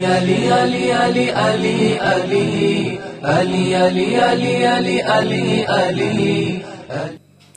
Ali Ali Ali Ali Ali Ali Ali Ali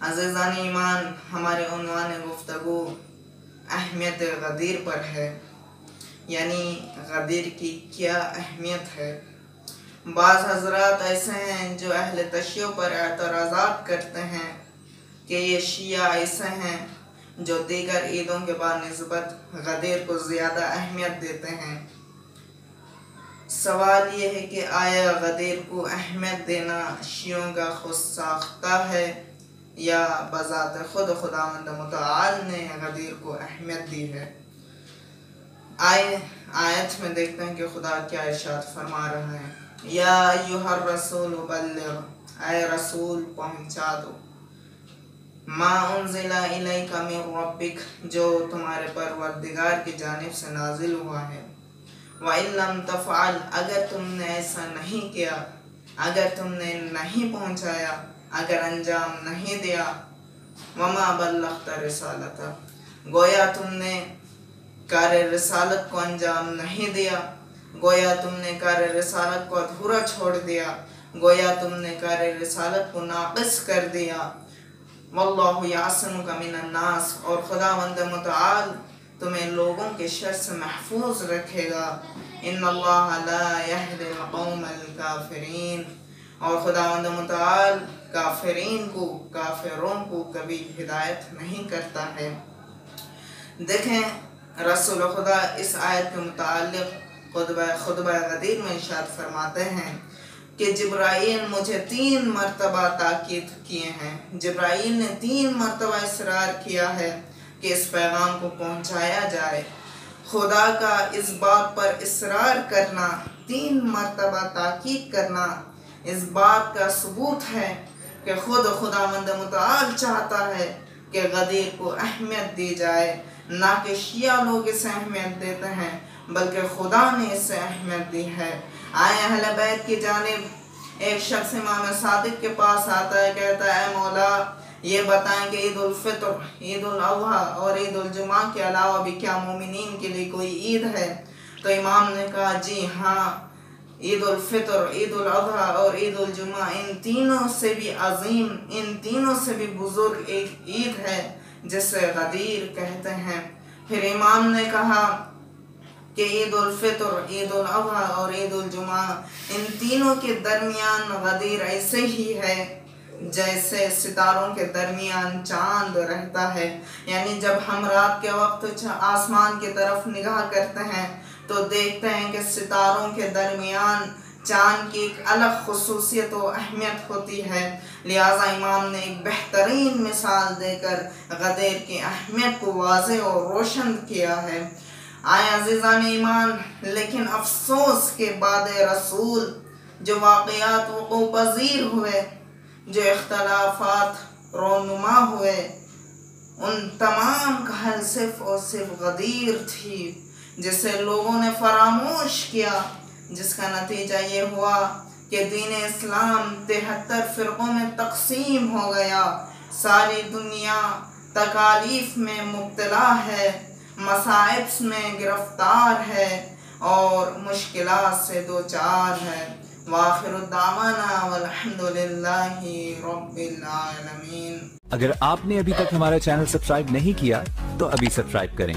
अजीज़ान ईमान हमारे उनवान गुफ्तगु अहमियत गदीर पर है। यानी गदीर की क्या अहमियत है? बाज़ हजरात ऐसे हैं जो अहल तशियों पर एतराज़ात करते हैं कि ये शिया ऐसे हैं जो दीगर ईदों के बाद नस्बत गदीर को ज़्यादा अहमियत देते हैं। सवाल ये है कि आया गदीर को अहमियत देना शियों का खुद साख्ता है या बज़ात खुद खुदा मुताल ने गदीर को अहमियत दी है। आए, आयत में देखते हैं कि खुदा क्या इशाद फरमा रहा है। या युहर रसूल बल्लिग, ऐ रसूल, पहुँचा दो। मा उनजिला इलैका मिन रब्बिक, जो तुम्हारे परवरदिगार की जानब से नाजिल हुआ है। व लम तफ़अल अगर तुमने ऐसा नहीं किया, अगर तुमने नहीं पहुँचाया अगर अंजाम नहीं दिया, वमा बल्लख्त रिसालता। गोया तुमने कार्य रिसालत को अंजाम नहीं दिया, गोया तुमने कार्य रिसालत को अधूरा छोड़ दिया, गोया तुमने कार्य रिसालत को नाकस कर दिया। वल्लाहु यासमुका मिनन नास, और खुदावंद मुतआल तुम्हें लोगों के शर से महफूज रखेगा। इन अल्लाह ला कौमल काफिरीन। और खुदावंद मुतआल काफिरीन को, काफिरों को कभी हिदायत नहीं करता है। देखें, रसूल खुदा इस आयत के मुतालिक खुतबा खुतबा गदीर में इशाद फरमाते हैं कि जब्राइल मुझे तीन मरतबा ताकीद किए हैं। जब्राइल ने तीन मरतबा इसरार किया है कि इस पैगाम को पहुँचाया जाए। खुदा का इस बात पर इसरार करना, तीन मरतबा ताकीद करना इस बात का सबूत है कि खुद खुदा मंद मुताल चाहता है कि गदीर को अहमियत दी जाए, ना कि शिया लोग इसे अहमियत देते हैं, बल्कि खुदा ने इसे अहमियत दी है। आए अहल बैत की जानब, एक शख्स इमाम सादिक के पास आता है, कहता है मौला, ये बताएँ कि ईद उल फितर ईद उल और ईद उल जुमा के अलावा भी क्या मोमिनीन के लिए कोई ईद है? तो इमाम ने कहा, जी हाँ। ईद उल फितर, ईद अजहा और ईद उल जुमा, इन तीनों से भी अजीम, इन तीनों से भी बुज़ुर्ग एक ईद है, जिसे गदीर कहते हैं। फिर इमाम ने कहा कि ईद उल फितर, ईद अजहा और ईद उल जुमा, इन तीनों के दरमियान गदीर ऐसे ही है, जैसे सितारों के दरमियान चाँद रहता है। यानी जब हम रात के वक्त आसमान की तरफ़ निगाह करते हैं तो देखते हैं कि सितारों के दरमियान चाँद की एक अलग खसूसियत व अहमियत होती है। लिहाजा इमाम ने एक बेहतरीन मिसाल देकर गदेर की अहमियत को वाज और रोशन किया है। आए अजीज़ान ईमान, लेकिन अफसोस के बाद रसूल जो वाक़ात वो पजीर हुए, जो इख्तलाफात रोनुमा हुए, उन तमाम का हल सिर्फ़ और सिर्फ़ गदीर थी। जिसे लोगों ने फरामोश किया, जिसका नतीजा ये हुआ कि दीन इस्लाम तिहत्तर फ़िरक़ों में तकसीम हो गया। सारी दुनिया तकालीफ में मुबतला है मसाइब में गिरफ़्तार है और मुश्किल से दो चार है। अगर आपने अभी तक हमारा चैनल सब्सक्राइब नहीं किया तो अभी सब्सक्राइब करें।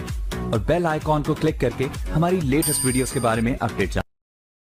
और बेल आइकॉन को क्लिक करके हमारी लेटेस्ट वीडियोस के बारे में अपडेट